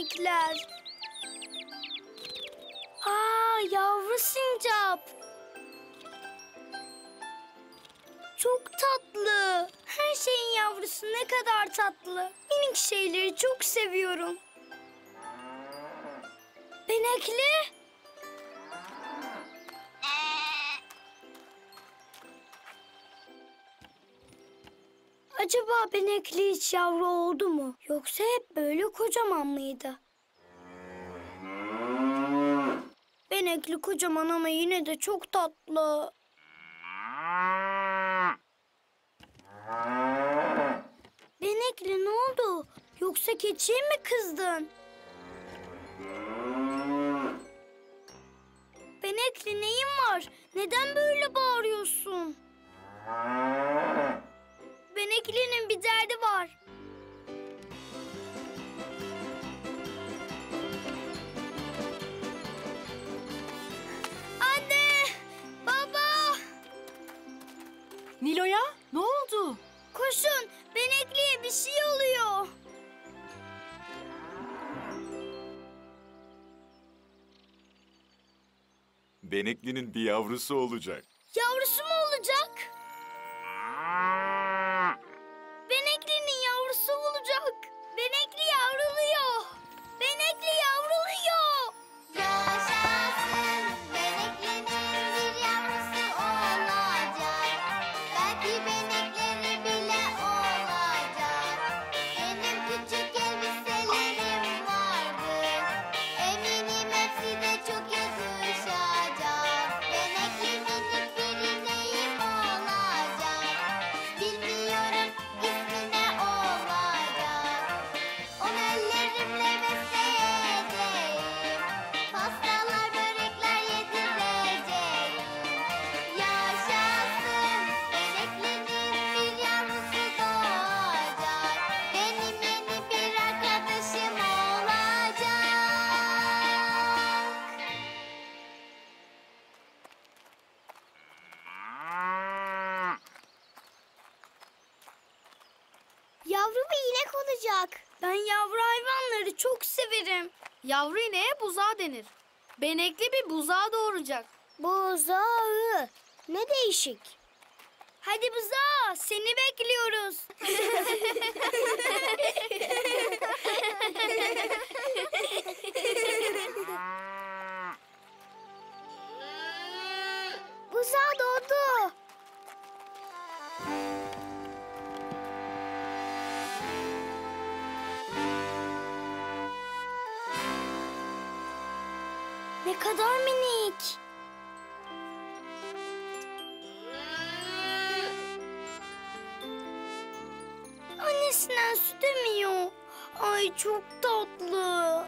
minikler. Aa yavru sincap. Çok tatlı. Her şeyin yavrusu ne kadar tatlı. Minik şeyleri çok seviyorum. Benekli. Acaba benekli hiç yavru oldu mu? Yoksa hep böyle kocaman mıydı? Benekli kocaman ama yine de çok tatlı. Benekli ne oldu? Yoksa keçiye mi kızdın? Benekli neyin var? Neden böyle bağırıyorsun? Benekli'nin bir derdi var. Anne! Baba! Nilo'ya ne oldu? Koşun! Benekli'ye bir şey oluyor. Benekli'nin bir yavrusu olacak. Yavrusu mu hayvanları çok severim. Yavru ineğe buzağı denir. Benekli bir buzağı doğuracak. Buzağı. Ne değişik. Hadi buzağı seni bekliyoruz. buzağı doğdu. Kadar minik. Annesinden süt emiyor. Ay çok tatlı.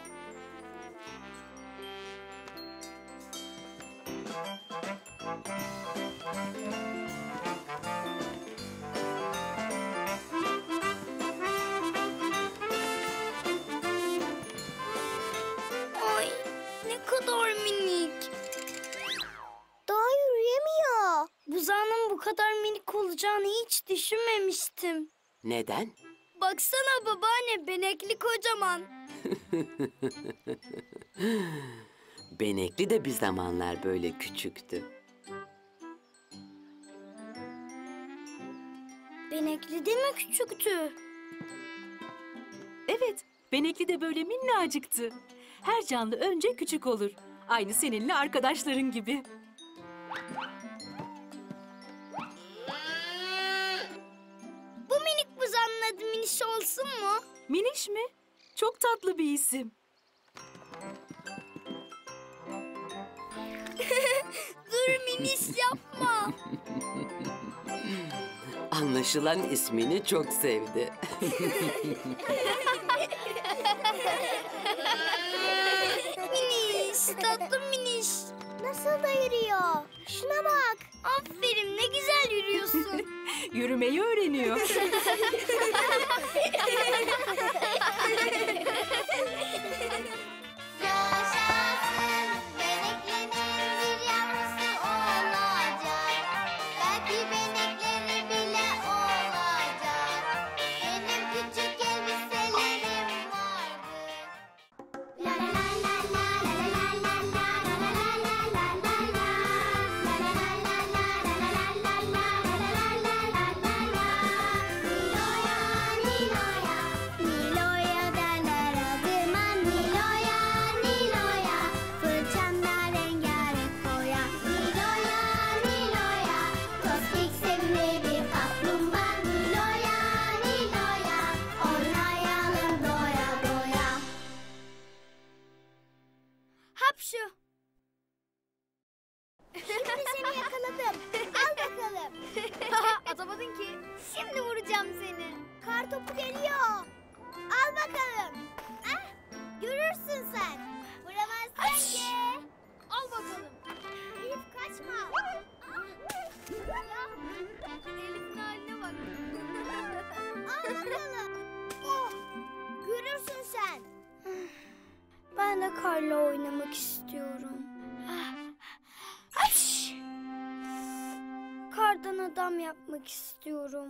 Kadar minik olacağını hiç düşünmemiştim. Neden? Baksana babaanne benekli kocaman. Benekli de bir zamanlar böyle küçüktü. Benekli de mi küçüktü? Evet, benekli de böyle minnacıktı. Her canlı önce küçük olur. Aynı seninle arkadaşların gibi. Miniş mi? Çok tatlı bir isim. Dur Miniş yapma. Anlaşılan ismini çok sevdi. Miniş, tatlı Miniş. Nasıl da yürüyor? Şuna bak. Aferin ne güzel. Yürümeyi öğreniyor. karla oynamak istiyorum. Aş! Kardan adam yapmak istiyorum.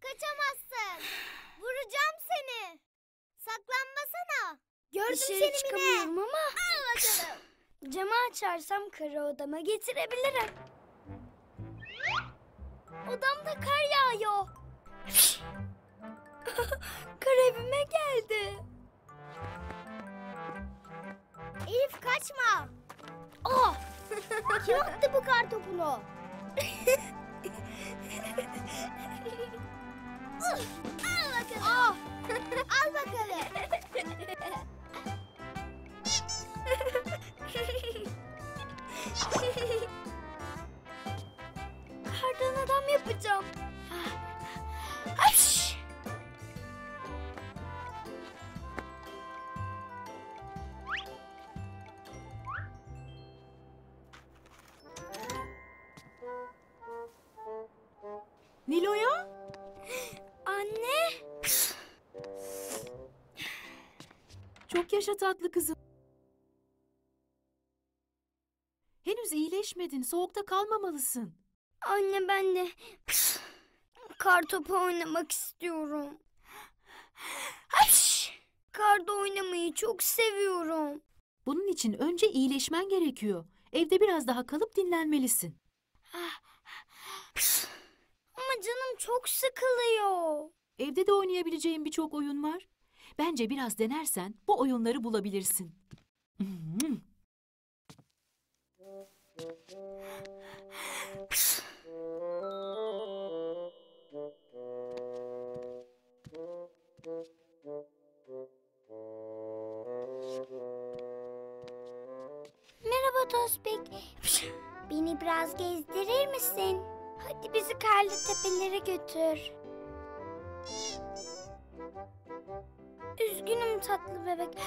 Kaçamazsın. Vuracağım seni. Saklanmasana. Gördüm seni çıkamıyorum ama. Al bakalım. Camı açarsam karı odama getirebilirim. Odamda kar yağıyor. kar evime geldi. Elif kaçma. Oh! Kim attı bu kar topunu? Al bakalım. Al bakalım. Kardan adam yapacağım. Tatlı kızım. Henüz iyileşmedin. Soğukta kalmamalısın. Anne ben de kar topu oynamak istiyorum. Haş! Karda oynamayı çok seviyorum. Bunun için önce iyileşmen gerekiyor. Evde biraz daha kalıp dinlenmelisin. Ama canım çok sıkılıyor. Evde de oynayabileceğin birçok oyun var. Bence biraz denersen bu oyunları bulabilirsin. Hmm. Merhaba Tospik. Beni biraz gezdirir misin? Hadi bizi karlı tepelere götür. Tatlı bebek.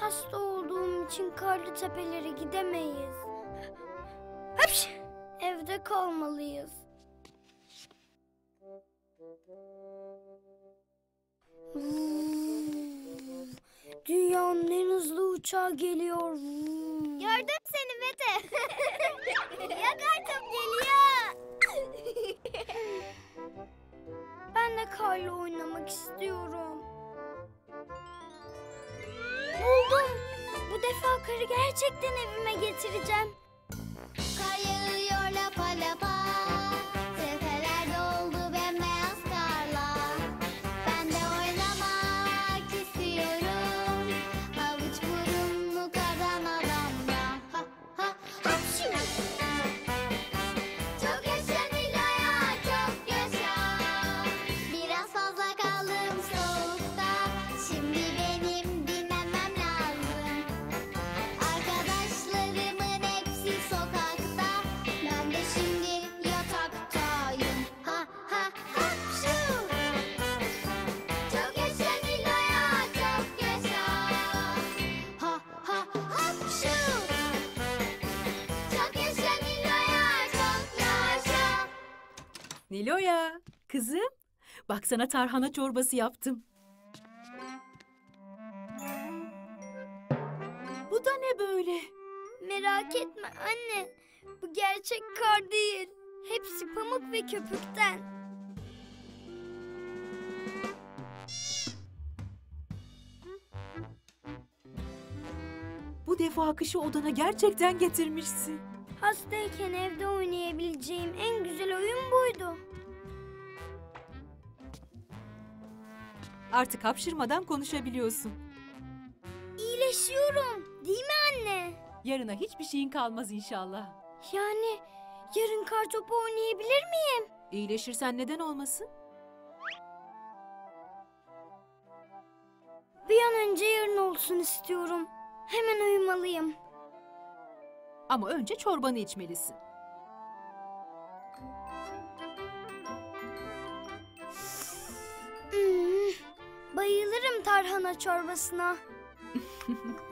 Hasta olduğum için karlı tepelere gidemeyiz. Evde kalmalıyız. Dünyanın en hızlı uçağı geliyor. Gördüm seni Mete. Yakartım geliyor. ben de karla oynamak istiyorum. Buldum. Bu defa karı gerçekten evime getireceğim. Nilo'ya, kızım. Bak sana tarhana çorbası yaptım. Bu da ne böyle? Merak etme anne. Bu gerçek kar değil. Hepsi pamuk ve köpükten. Bu defa kışı odana gerçekten getirmişsin. Hastayken evde oynayabileceğim en güzel oyun buydu. Artık hapşırmadan konuşabiliyorsun. İyileşiyorum. Değil mi anne? Yarına hiçbir şeyin kalmaz inşallah. Yani yarın kar topu oynayabilir miyim? İyileşirsen neden olmasın? Bir an önce yarın olsun istiyorum. Hemen uyumalıyım. Ama önce çorbanı içmelisin. Hmm, bayılırım tarhana çorbasına.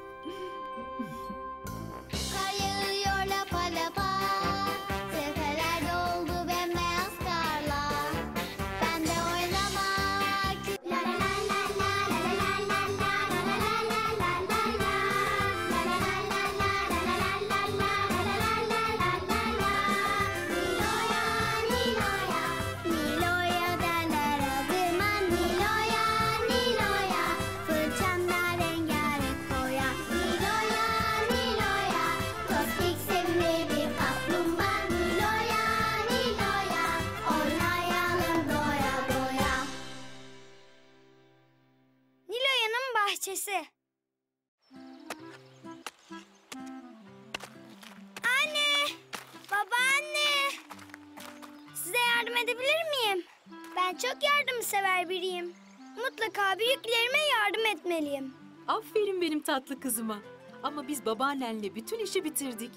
Mutlaka büyüklerime yardım etmeliyim. Aferin benim tatlı kızıma. Ama biz babaannenle bütün işi bitirdik.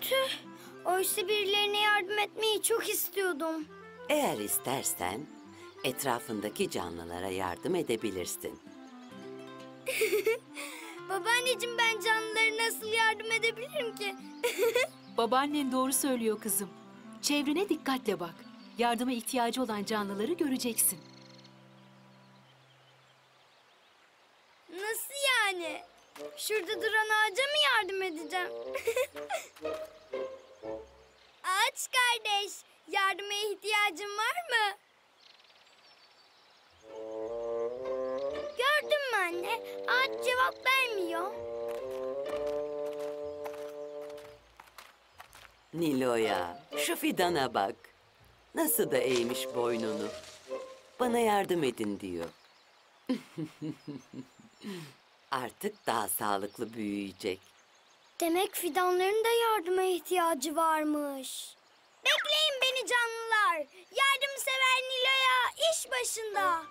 Tüh! Oysa birilerine yardım etmeyi çok istiyordum. Eğer istersen etrafındaki canlılara yardım edebilirsin. Babaanneciğim ben canlılara nasıl yardım edebilirim ki? Babaannen doğru söylüyor kızım. Çevrene dikkatle bak. Yardıma ihtiyacı olan canlıları göreceksin. Nasıl yani? Şurada duran ağaca mı yardım edeceğim? Ağaç kardeş, yardıma ihtiyacın var mı? Gördün mü anne? Ağaç cevap vermiyor. Nilo'ya, şu fidana bak. Nasıl da eğmiş boynunu. Bana yardım edin diyor. Artık daha sağlıklı büyüyecek. Demek fidanların da yardıma ihtiyacı varmış. Bekleyin beni canlılar. Yardımsever Nilo'ya iş başında.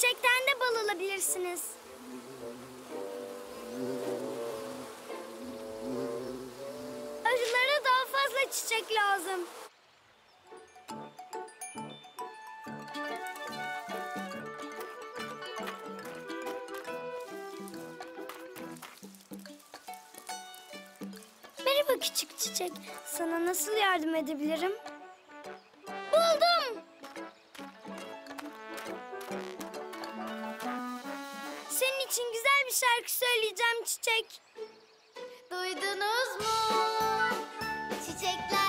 Çiçekten de bal alabilirsiniz. Arılara daha fazla çiçek lazım. Merhaba küçük çiçek. Sana nasıl yardım edebilirim? İçin güzel bir şarkı söyleyeceğim çiçek. Duydunuz mu? Çiçekler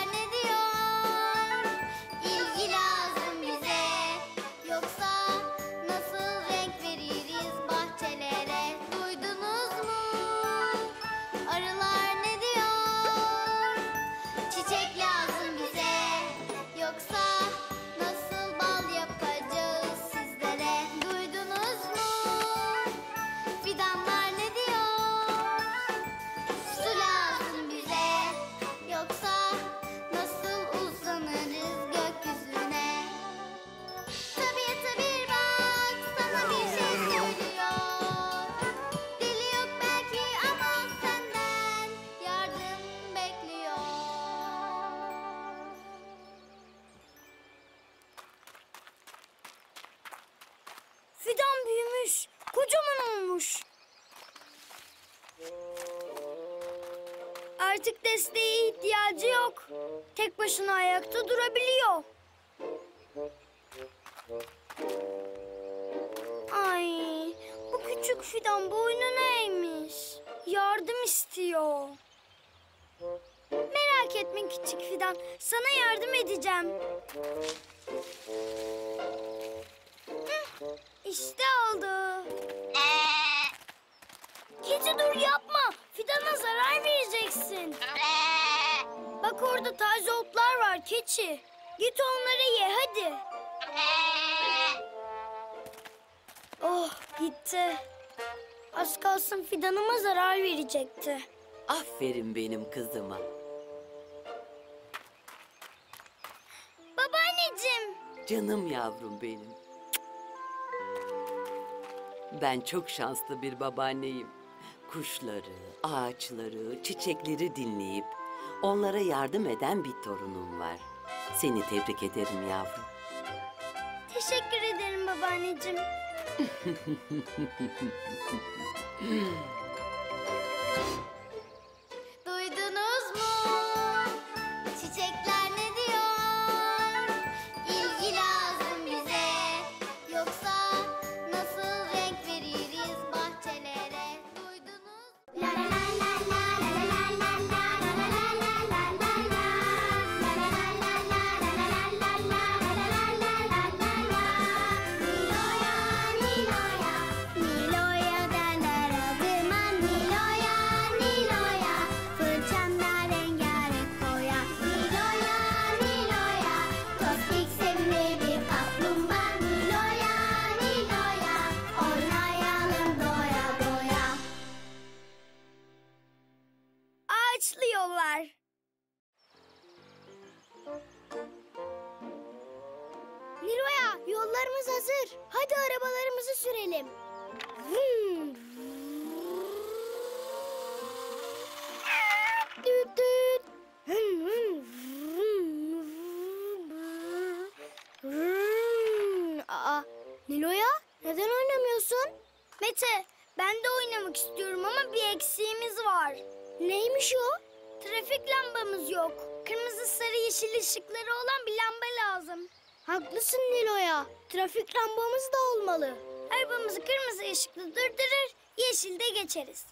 ihtiyacı yok. Tek başına ayakta durabiliyor. Ay, bu küçük fidan boynuna eğmiş. Yardım istiyor. Merak etme küçük fidan, sana yardım edeceğim. Hı, İşte oldu. Kedi dur yapma. Fidana zarar vereceksin. Bak orada taze otlar var keçi. Git onları ye hadi. Oh gitti. Az kalsın fidanıma zarar verecekti. Aferin benim kızıma. Babaanneciğim. Canım yavrum benim. Ben çok şanslı bir babaanneyim. Kuşları, ağaçları, çiçekleri dinleyip Onlara yardım eden bir torunum var. Seni tebrik ederim yavrum. Teşekkür ederim babaanneciğim. yollarımız hazır. Hadi arabalarımızı sürelim. Hmm. Trafik lambamız da olmalı. Arabamızı kırmızı ışıkta durdurur, yeşilde geçeriz.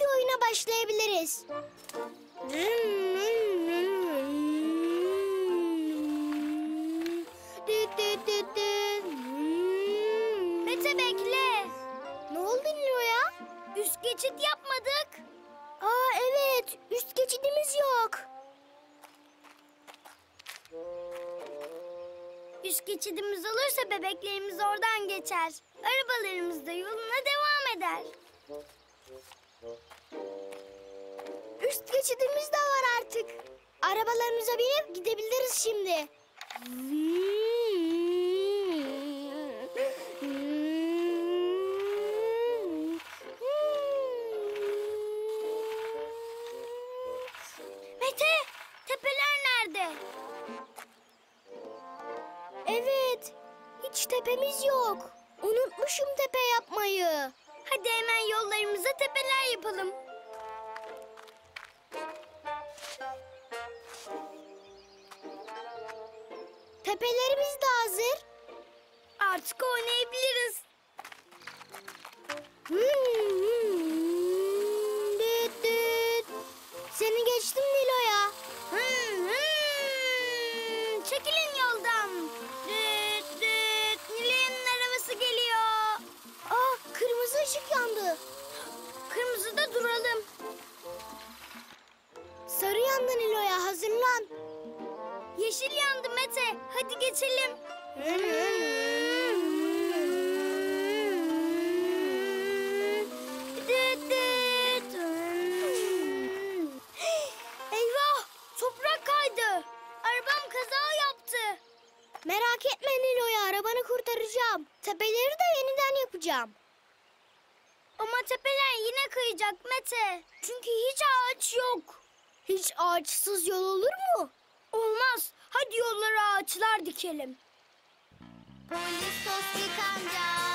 bir oyuna başlayabiliriz. Mete bekle. Ne oldu Nilo ya? Üst geçit yapmadık. Aa evet, üst geçidimiz yok. Üst geçidimiz olursa bebeklerimiz oradan geçer. Arabalarımız da yoluna devam eder. Üst geçidimiz de var artık. Arabalarımıza binip gidebiliriz şimdi. Hmm. Çünkü hiç ağaç yok. Hiç ağaçsız yol olur mu? Olmaz. Hadi yollara ağaçlar dikelim. Polis tos yıkanacak.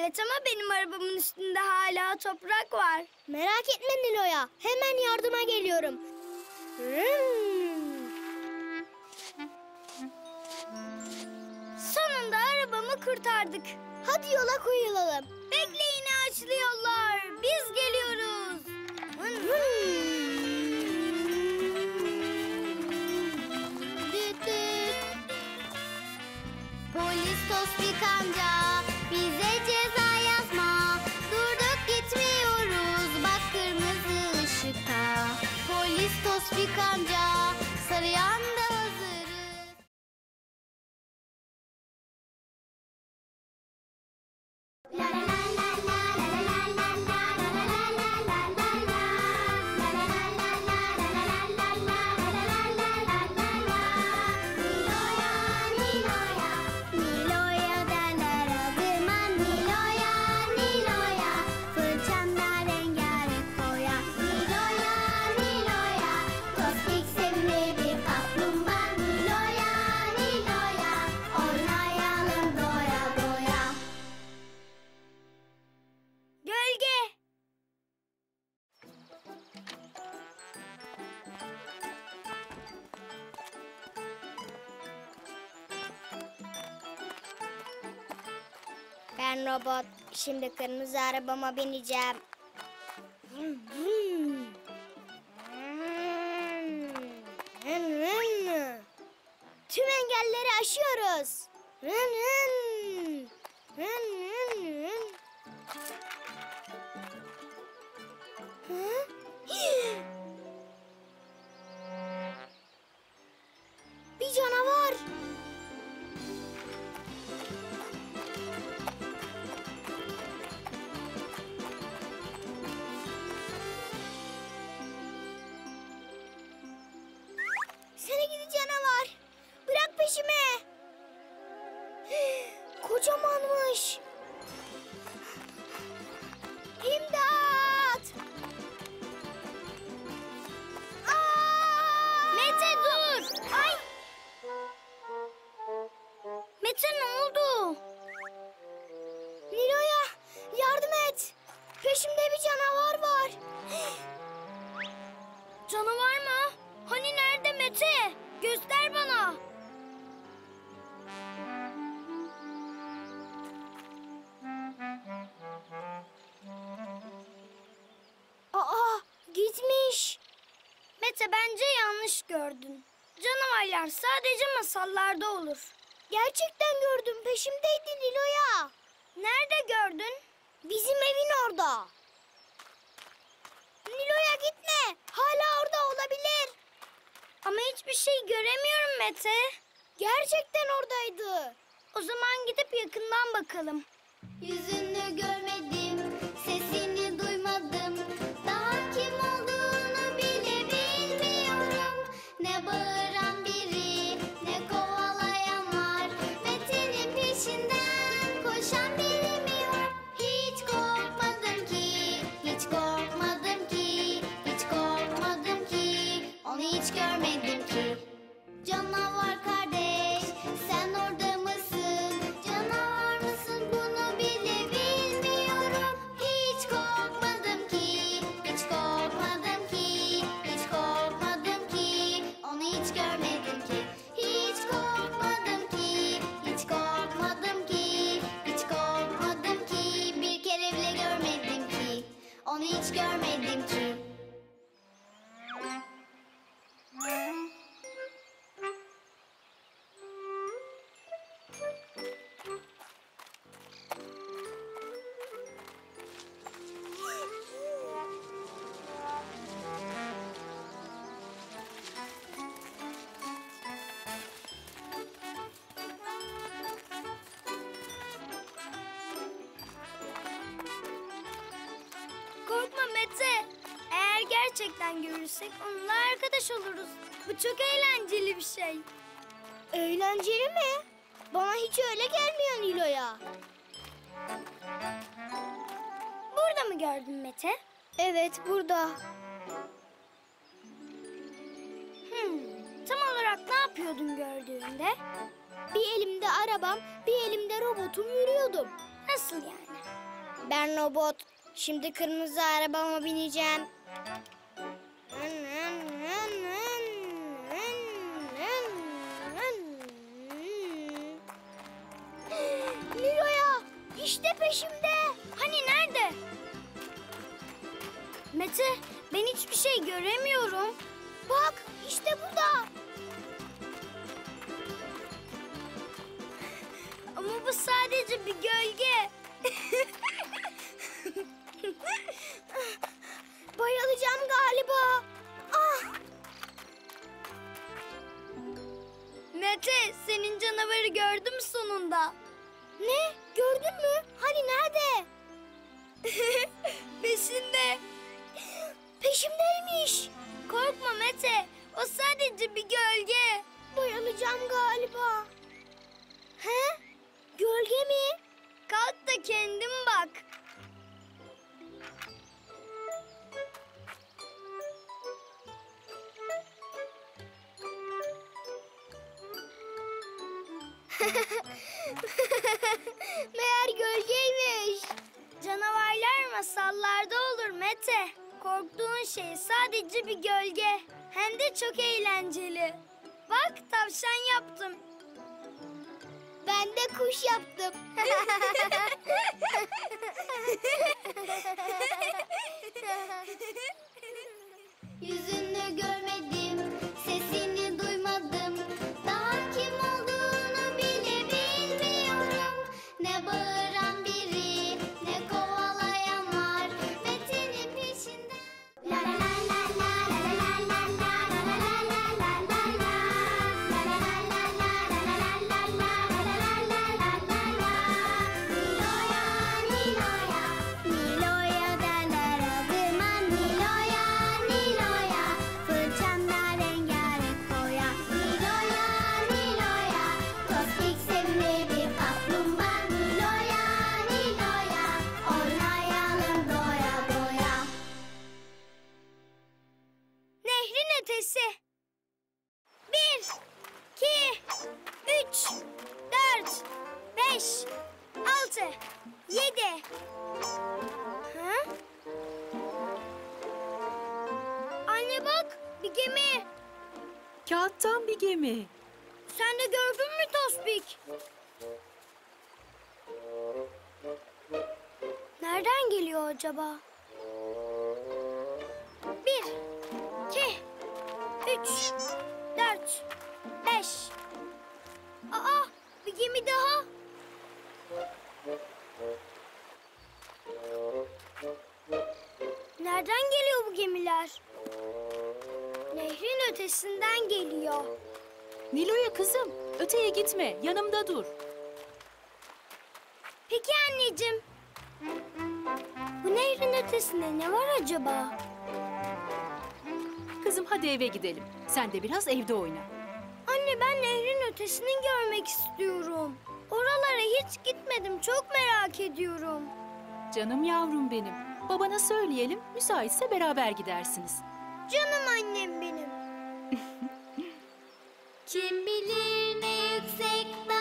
Evet ama benim arabamın üstünde hala toprak var. Merak etme Nilo'ya. Hemen yardıma geliyorum. Hmm. Sonunda arabamı kurtardık. Hadi yola koyulalım. Bekleyin ağaçlı yollar. Biz geliyoruz. Hın. robot. Şimdi kırmızı arabama bineceğim. Tüm engelleri aşıyoruz. Hı? gördüm. Canavarlar sadece masallarda olur. Gerçekten gördüm. Peşimdeydi Nilo'ya. Nerede gördün? Bizim evin orada. Nilo'ya gitme. Hala orada olabilir. Ama hiçbir şey göremiyorum Mete. Gerçekten oradaydı. O zaman gidip yakından bakalım. Yüzünü görmek görürsek onunla arkadaş oluruz. Bu çok eğlenceli bir şey. Eğlenceli mi? Bana hiç öyle gelmiyor Nilo'ya. Burada mı gördün Mete? Evet, burada. Hmm, tam olarak ne yapıyordun gördüğünde? Bir elimde arabam, bir elimde robotum yürüyordum. Nasıl yani? Ben robot. Şimdi kırmızı arabama bineceğim. Peşimde. Hani nerede? Mete ben hiçbir şey göremiyorum. Bak işte burada. Ama bu sadece bir gölge. Bayılacağım galiba. Ah! Mete, senin canavarı gördüm sonunda. Ne? Gördün mü? Hani nerede? Peşinde. Peşimdeymiş. Korkma Mete. O sadece bir gölge. Bayılacağım galiba. He? Gölge mi? Kalk da kendin bak. Meğer gölgeymiş. Canavarlar masallarda olur Mete. Korktuğun şey sadece bir gölge. Hem de çok eğlenceli. Bak tavşan yaptım. Ben de kuş yaptım. Yüzünü görmedim, acaba? Bir, iki, üç, dört, beş. Aa, bir gemi daha. Nereden geliyor bu gemiler? Nehrin ötesinden geliyor. Nilo'ya kızım, öteye gitme, yanımda dur. Ötesinde ne var acaba? Kızım hadi eve gidelim. Sen de biraz evde oyna. Anne ben nehrin ötesini görmek istiyorum. Oralara hiç gitmedim. Çok merak ediyorum. Canım yavrum benim. Babana söyleyelim, müsaitse beraber gidersiniz. Canım annem benim. Kim bilir ne yüksek dağlardan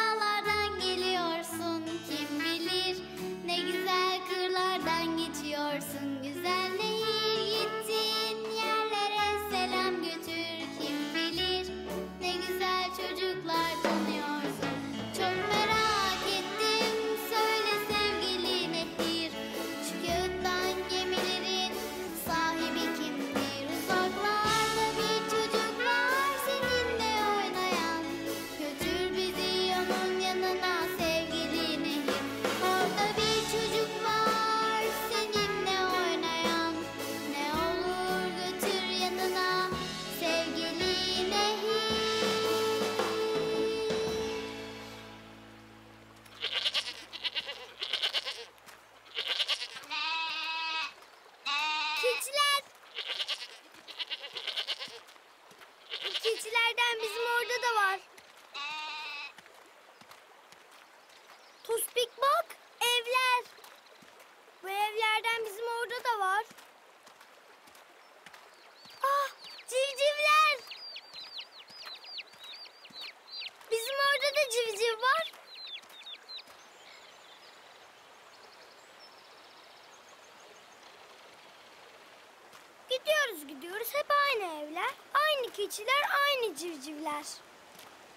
keçiler, aynı civcivler.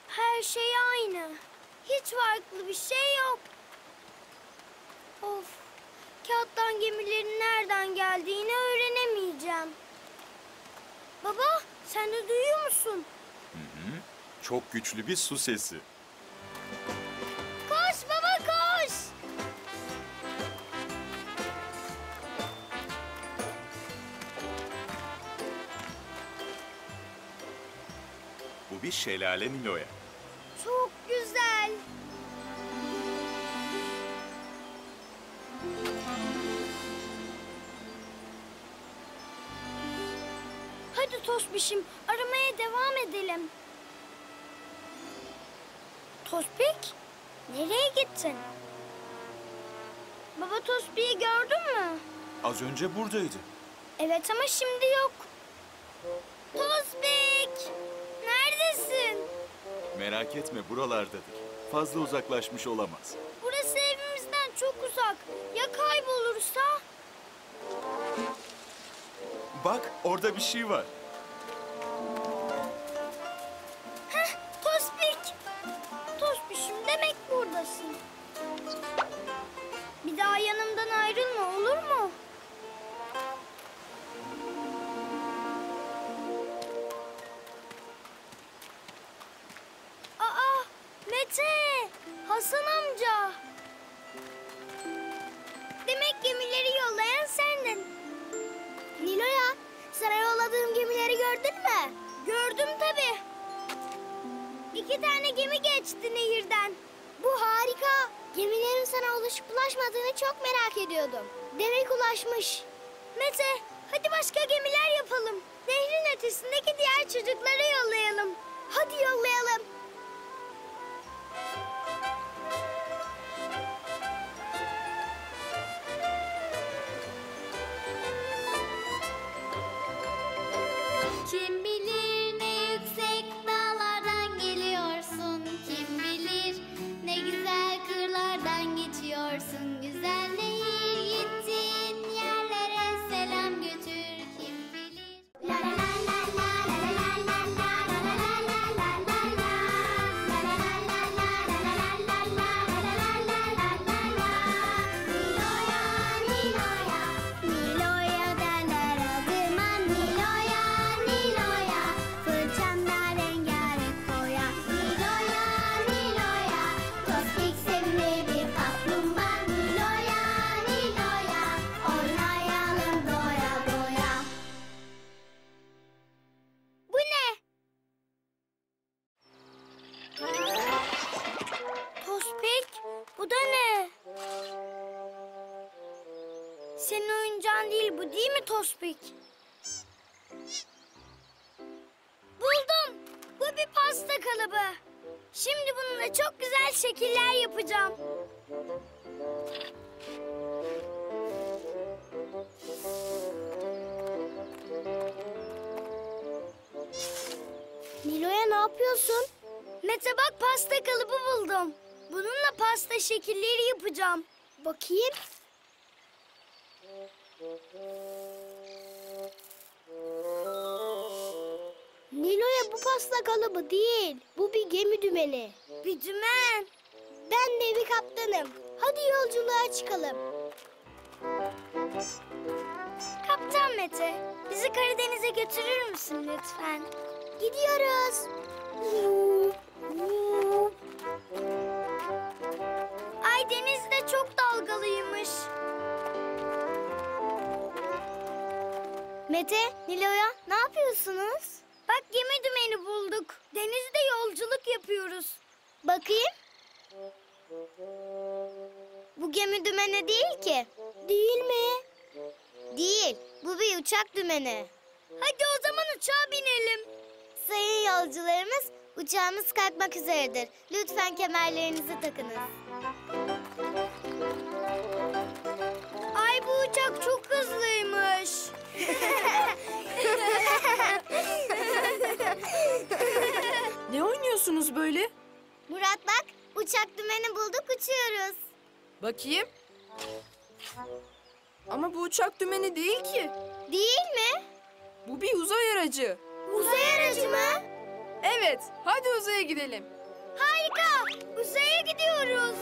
Her şey aynı. Hiç farklı bir şey yok. Of, kağıttan gemilerin nereden geldiğini öğrenemeyeceğim. Baba, sen de duyuyor musun? Çok güçlü bir su sesi. Şelale Nilo'ya. Çok güzel. Hadi Tospiş'im aramaya devam edelim. Tospik nereye gittin? Baba Tospik'i gördün mü? Az önce buradaydı. Evet ama şimdi yok. Tospik neredesin? Merak etme buralardadır. Fazla uzaklaşmış olamaz. Burası evimizden çok uzak. Ya kaybolursa? Bak orada bir şey var. Gördüm tabii. İki tane gemi geçti nehirden. Bu harika. Gemilerin sana ulaşıp ulaşmadığını çok merak ediyordum. Demek ulaşmış. Mete, hadi başka gemiler yapalım. Nehrin ötesindeki diğer çocuklara yollayalım. Hadi yollayalım. Yapıyorsun? Mete bak pasta kalıbı buldum. Bununla pasta şekilleri yapacağım. Bakayım. Nilo'ya bu pasta kalıbı değil. Bu bir gemi dümeni. Bir dümen. Ben bir kaptanım. Hadi yolculuğa çıkalım. Kaptan Mete, bizi Karadeniz'e götürür müsün lütfen? Gidiyoruz. Ay deniz de çok dalgalıymış. Mete, Nilo'ya ne yapıyorsunuz? Bak gemi dümeni bulduk. Denizde yolculuk yapıyoruz. Bakayım. Bu gemi dümeni değil ki. Değil mi? Değil. Bu bir uçak dümeni. Hadi o zaman uçağa binelim. Sayın yolcularımız uçağımız kalkmak üzeredir. Lütfen kemerlerinizi takınız. Ay bu uçak çok hızlıymış. Ne oynuyorsunuz böyle? Murat bak uçak dümeni bulduk uçuyoruz. Bakayım. Ama bu uçak dümeni değil ki. Değil mi? Bu bir uzay aracı. Uzay aracı mı? Evet, hadi uzaya gidelim. Harika. Uzaya gidiyoruz.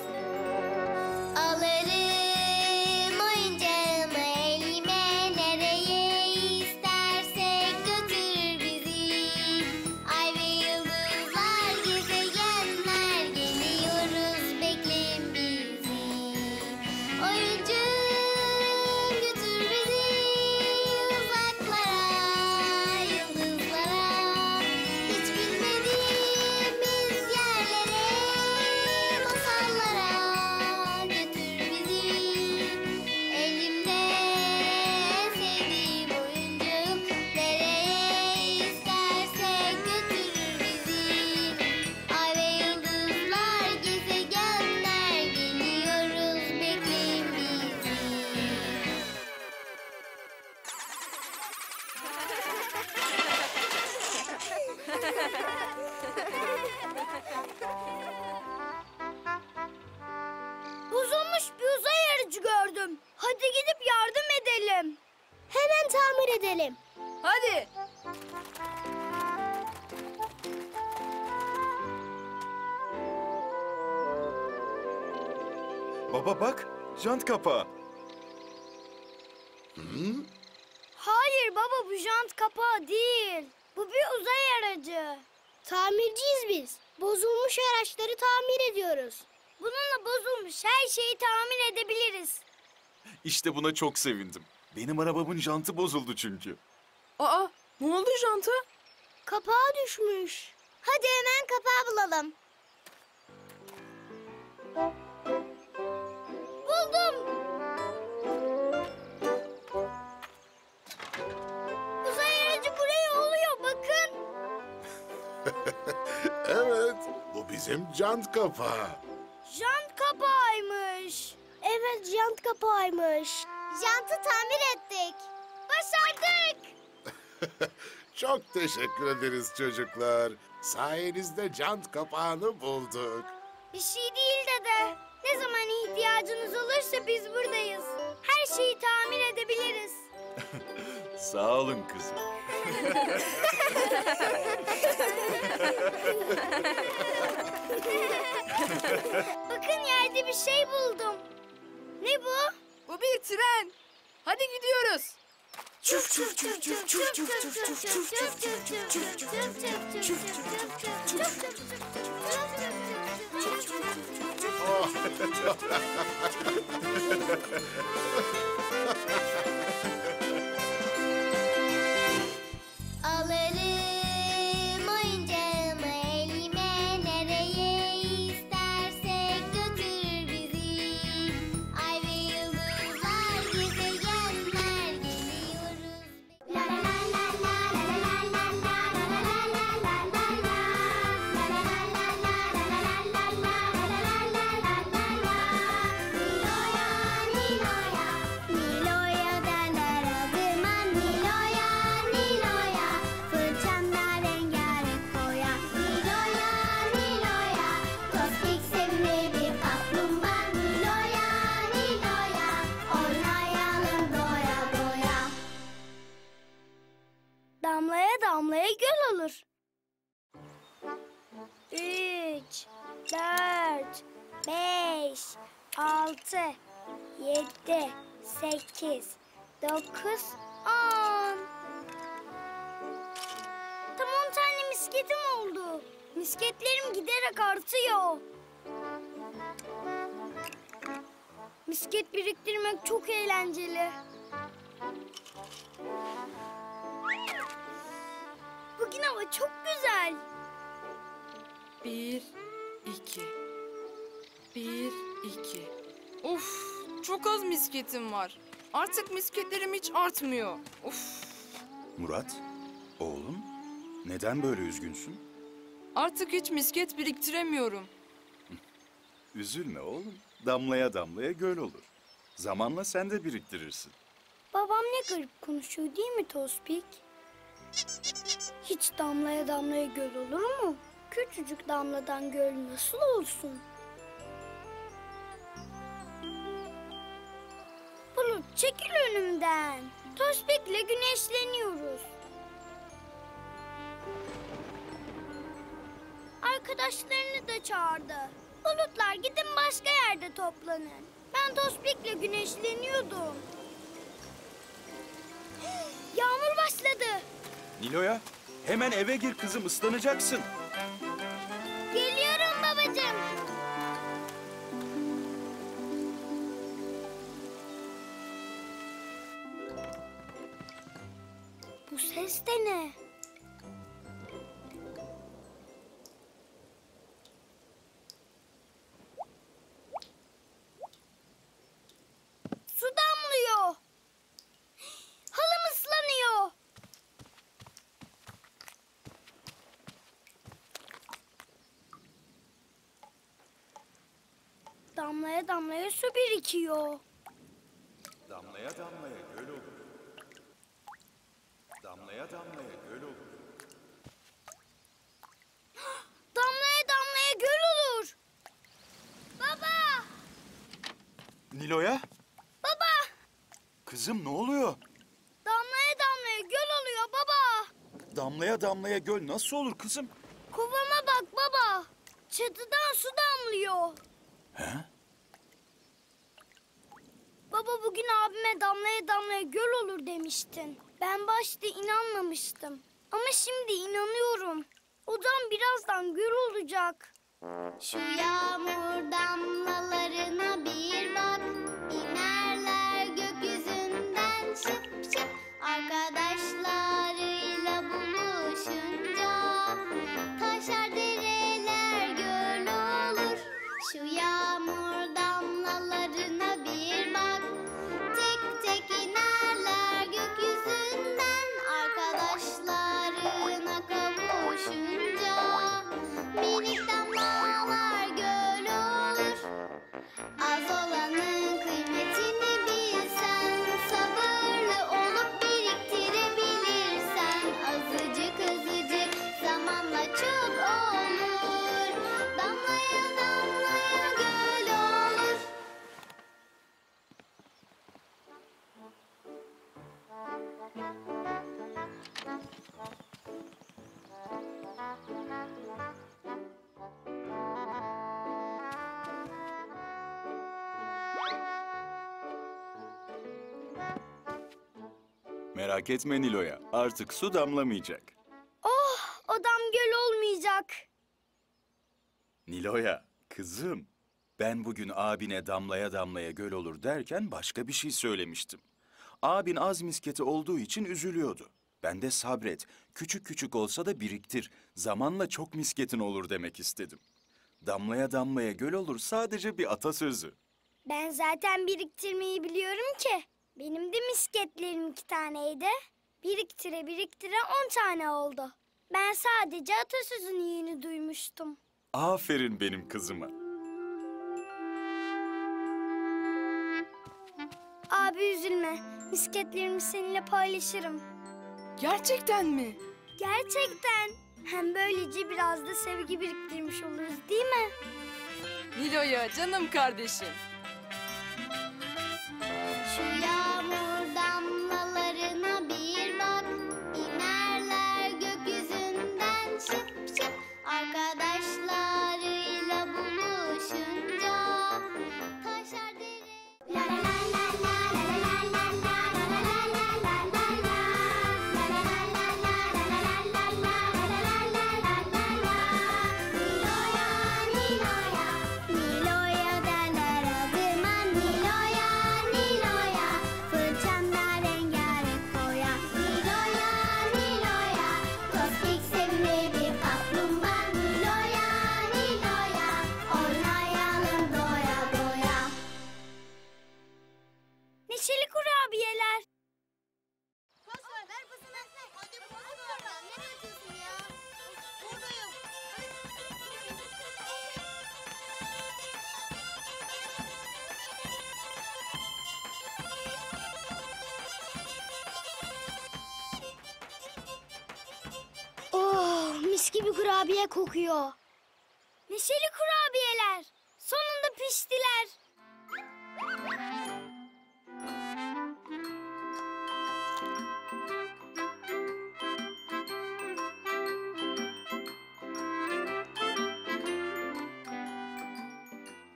Kapağı. Hayır baba bu jant kapağı değil. Bu bir uzay aracı. Tamirciyiz biz. Bozulmuş araçları tamir ediyoruz. Bununla bozulmuş her şeyi tamir edebiliriz. İşte buna çok sevindim. Benim arabamın jantı bozuldu çünkü. Aa, ne oldu janta? Kapağı düşmüş. Hadi hemen kapağı bulalım. Buldum. Uzay aracı buraya oluyor bakın. Evet, bu bizim jant kapağı. Jant kapağıymış. Evet jant kapağıymış. Jantı tamir ettik. Başardık. Çok teşekkür ederiz çocuklar. Sayenizde jant kapağını bulduk. Bir şey değil dede. Ne zaman ihtiyacınız olursa biz buradayız. Her şeyi tamir edebiliriz. Sağ olun kızım. Bakın yerde bir şey buldum. Ne bu? Bu bir tren. Hadi gidiyoruz. 哦，哈哈哈哈哈哈！Dokuz, on. Tam on tane misketim oldu. Misketlerim giderek artıyor. Misket biriktirmek çok eğlenceli. Bugün hava çok güzel. Bir, iki. Bir, iki. Of, çok az misketim var. Artık misketlerim hiç artmıyor. Of. Murat, oğlum, neden böyle üzgünsün? Artık hiç misket biriktiremiyorum. Üzülme oğlum. Damlaya damlaya göl olur. Zamanla sen de biriktirirsin. Babam ne garip konuşuyor değil mi Tospik? Hiç damlaya damlaya göl olur mu? Küçücük damladan göl nasıl olsun? Çekil önümden. Tospik'le güneşleniyoruz. Arkadaşlarını da çağırdı. Bulutlar gidin başka yerde toplanın. Ben Tospik'le güneşleniyordum. Yağmur başladı. Nilo'ya hemen eve gir kızım ıslanacaksın. Birikiyor. Damlaya damlaya göl olur. Damlaya damlaya göl olur. Damlaya damlaya göl olur. Baba! Nilo'ya Baba! kızım ne oluyor? Damlaya damlaya göl oluyor baba. Damlaya damlaya göl nasıl olur kızım? Kovama bak baba. Çatıdan su damlıyor. He? Baba bugün abime damlaya damlaya göl olur demiştin. Ben başta inanmamıştım. Ama şimdi inanıyorum. Odam birazdan göl olacak. Şu yağmur damlalarına bir Merak etme Nilo'ya. Artık su damlamayacak. Oh odam göl olmayacak. Nilo'ya kızım. Ben bugün abine damlaya damlaya göl olur derken başka bir şey söylemiştim. Abin az misketi olduğu için üzülüyordu. Ben de sabret, küçük küçük olsa da biriktir, zamanla çok misketin olur demek istedim. Damlaya damlaya göl olur sadece bir atasözü. Ben zaten biriktirmeyi biliyorum ki. Benim de misketlerim iki taneydi. Biriktire biriktire on tane oldu. Ben sadece atasözünü yeni duymuştum. Aferin benim kızıma. Abi üzülme. Misketlerimi seninle paylaşırım. Gerçekten mi? Gerçekten. Hem böylece biraz da sevgi biriktirmiş oluruz değil mi? Nilo'ya canım kardeşim. Kokuyor. Neşeli kurabiyeler. Sonunda piştiler.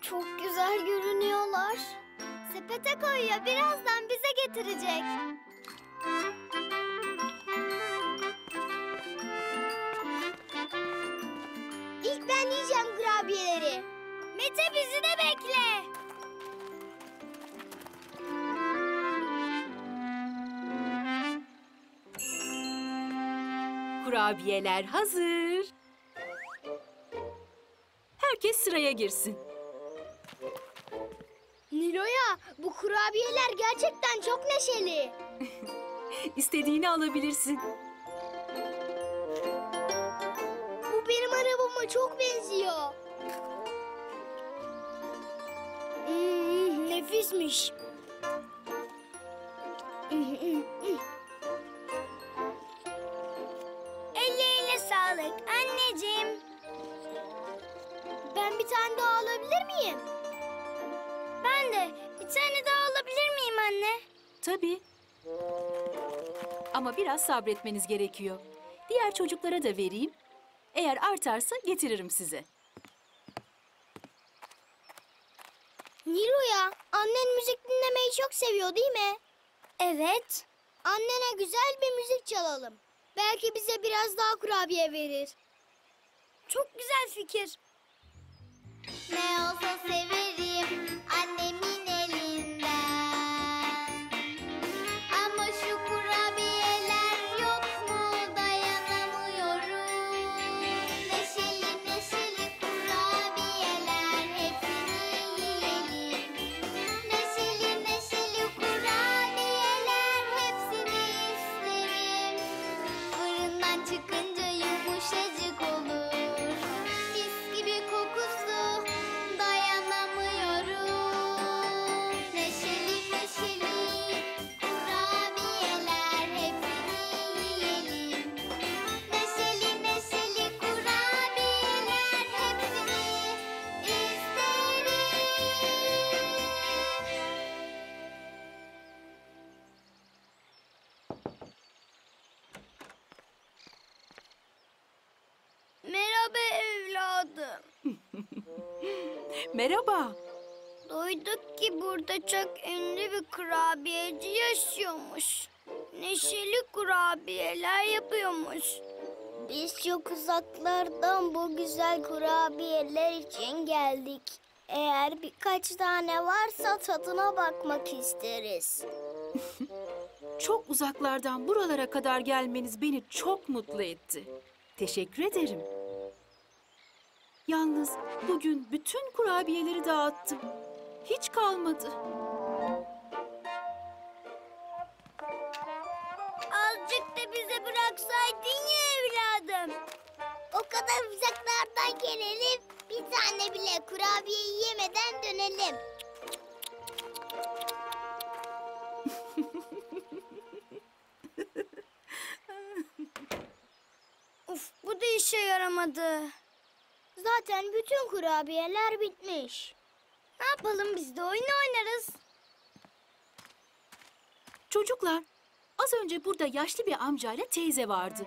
Çok güzel görünüyorlar. Sepete koyuyor. Birazdan bize getirecek. Kurabiyeler hazır. Herkes sıraya girsin. Nilo'ya bu kurabiyeler gerçekten çok neşeli. İstediğini alabilirsin. Bu benim arabama çok benziyor. Hmm, nefismiş. Biraz sabretmeniz gerekiyor. Diğer çocuklara da vereyim. Eğer artarsa getiririm size. Nilo'ya annen müzik dinlemeyi çok seviyor değil mi? Evet. Annene güzel bir müzik çalalım. Belki bize biraz daha kurabiye verir. Çok güzel fikir. Ne olsa severim için geldik. Eğer birkaç tane varsa tadına bakmak isteriz. Çok uzaklardan buralara kadar gelmeniz beni çok mutlu etti. Teşekkür ederim. Yalnız bugün bütün kurabiyeleri dağıttım. Hiç kalmadı. Azıcık da bize bıraksaydın ya evladım. O kadar uzaklardan gelelim. Bir tane bile kurabiye yemeden dönelim. Uf bu da işe yaramadı. Zaten bütün kurabiyeler bitmiş. Ne yapalım biz de oyun oynarız. Çocuklar, az önce burada yaşlı bir amcayla teyze vardı.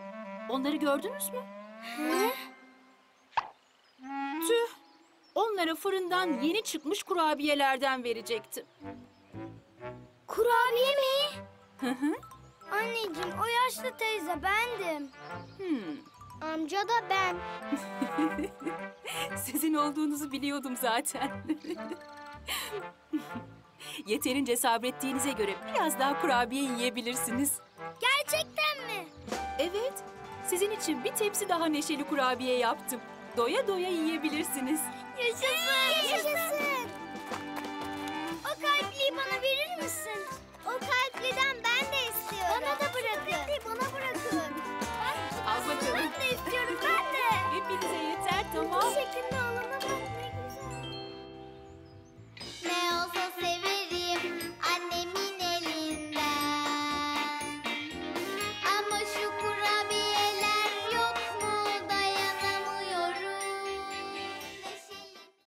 Onları gördünüz mü? Tüh! Onlara fırından yeni çıkmış kurabiyelerden verecektim. Kurabiye mi? Anneciğim o yaşlı teyze bendim. Hmm, Amca da ben. sizin olduğunuzu biliyordum zaten. Yeterince sabrettiğinize göre biraz daha kurabiye yiyebilirsiniz. Gerçekten mi? Evet, sizin için bir tepsi daha neşeli kurabiye yaptım. Doya doya yiyebilirsiniz. Yaşasın! Yaşasın! O kalpliği bana verir misin? O kalpliden ben de istiyorum. Bana da bırakın. Kalpliği bana bırakın. Ablacığım. Ben de istiyorum ben de. Hepinize yeter tamam. Bu şekilde olana bak ne güzel. Ne olsa sevin.